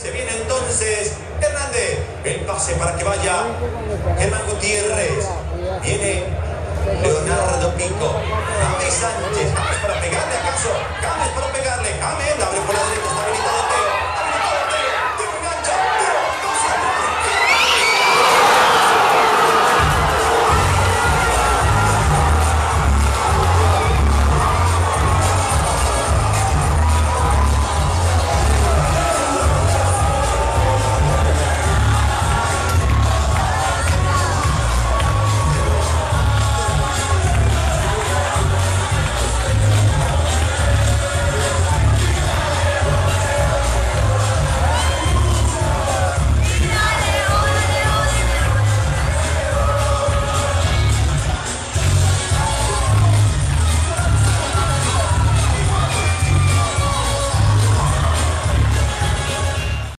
Se viene entonces Hernández. El pase para que vaya Germán Gutiérrez. Viene Leonardo Pico.